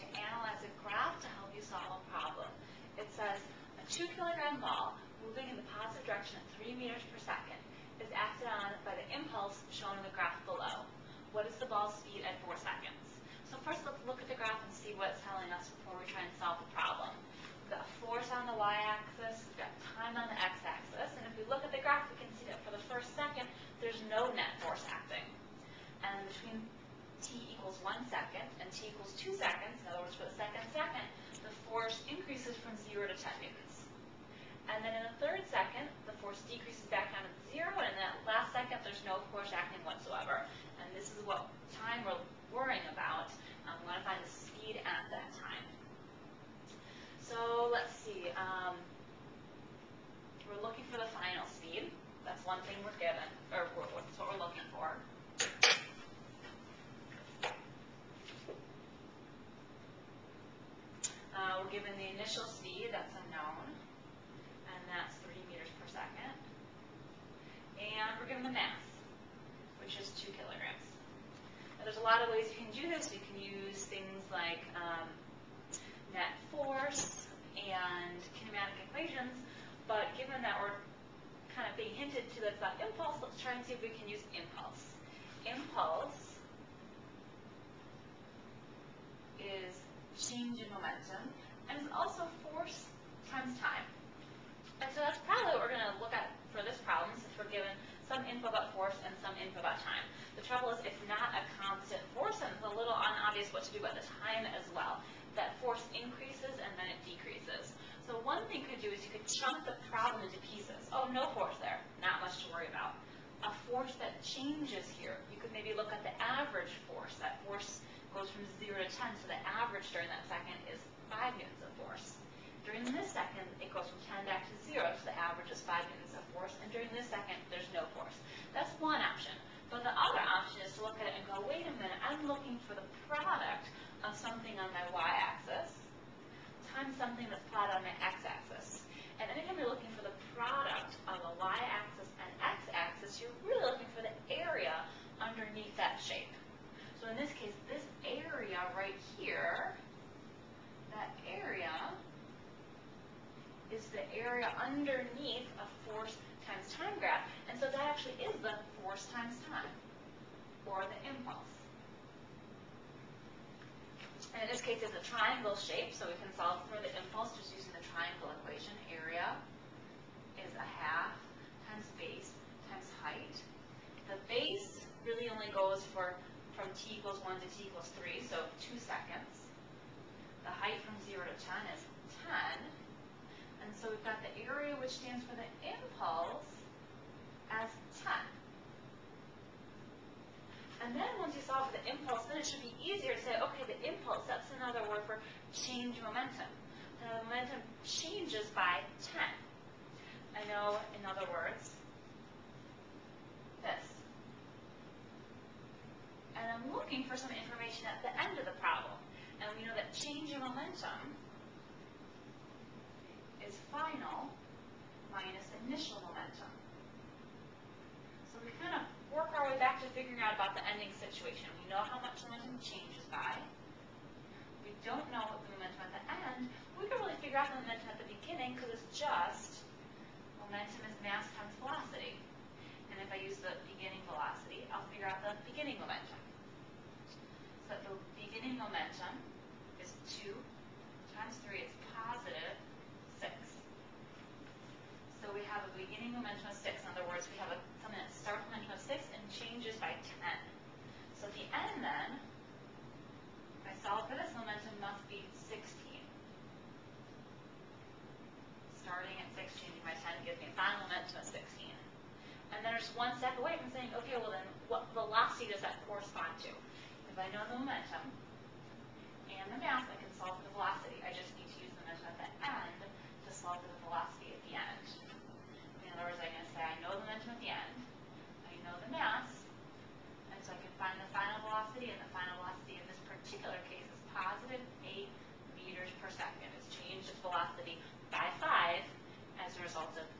to analyze a graph to help you solve a problem. It says a 2 kilogram ball moving in the positive direction at 3 meters per second is acted on by the impulse shown in the graph below. What is the ball's speed at 4 seconds? So first let's look at the graph and see what it's telling us before we try and solve the problem. We've got force on the y-axis, we've got time on the x-axis, and if we look at the graph we can see that for the first second there's no net force acting. And between t equals 1 second and t equals 2 seconds, in other words for the second second, the force increases from 0 to 10 newtons. And then in the third second, the force decreases back down to 0, and in that last second there's no force acting whatsoever. And this is what time we're worrying about. Um, we want to find the speed at that time. So let's see. Um, we're looking for the final speed. That's one thing we're given, or that's what we're looking for. Uh, we're given the initial speed, that's unknown, and that's 3 meters per second. And we're given the mass, which is 2 kilograms. Now, there's a lot of ways you can do this. You can use things like um, net force and kinematic equations, but given that we're kind of being hinted to that's about impulse, let's try and see if we can use impulse. Impulse is momentum, and it's also force times time. And so that's probably what we're going to look at for this problem, since we're given some info about force and some info about time. The trouble is it's not a constant force, and it's a little unobvious what to do about the time as well. That force increases and then it decreases. So one thing you could do is you could chunk the problem into pieces. Oh, no force there. Not much to worry about. A force that changes here, you could maybe look at the average force. That force goes from 0 to 10, so the during that second is 5 newtons of force. During this second, it goes from 10 back to 0, so the average is 5 newtons of force, and during this second, there's no force. That's one option. But the other option is to look at it and go, wait a minute, I'm looking for the product of something on my y-axis times something that's plotted on my x-axis. And anytime you're looking for the product of a y-axis and x-axis, you're really looking for the area underneath that shape. So in this case, this area right here, that area is the area underneath a force times time graph. And so that actually is the force times time, or the impulse. And in this case, it's a triangle shape, so we can solve for the impulse just using the triangle equation. Area is a half times base times height. The base really only goes for from t equals 1 to t equals 3, so 2 seconds. The height from 0 to 10 is 10. So we've got the area which stands for the impulse as 10. And then once you solve for the impulse, then it should be easier to say, okay, the impulse, that's another word for change momentum. The momentum changes by 10. I know, in other words, this and I'm looking for some information at the end of the problem. And we know that change in momentum is final minus initial momentum. So we kind of work our way back to figuring out about the ending situation. We know how much momentum changes by. We don't know what the momentum at the end. We can really figure out the momentum at the beginning because it's just momentum is mass times velocity. And if I use the beginning velocity, I'll figure out the beginning momentum. So the beginning momentum is 2 times 3 is positive 6. So we have momentum of 6. In other words, we have a, something that starts momentum of 6 and changes by 10. So the end then, if I solve for this, momentum must be 16. Starting at 6, changing by 10 gives me a final momentum of 16. And then there's one step away from saying, okay, well then, what velocity does that correspond to? If I know the momentum and the mass, I can solve for the velocity. I just need to use the momentum at the end to solve for the velocity at the end. In other words, I can say I know the momentum at the end, I know the mass, and so I can find the final velocity, and the final velocity in this particular case is positive 8 meters per second. It's changed its velocity by 5 as a result of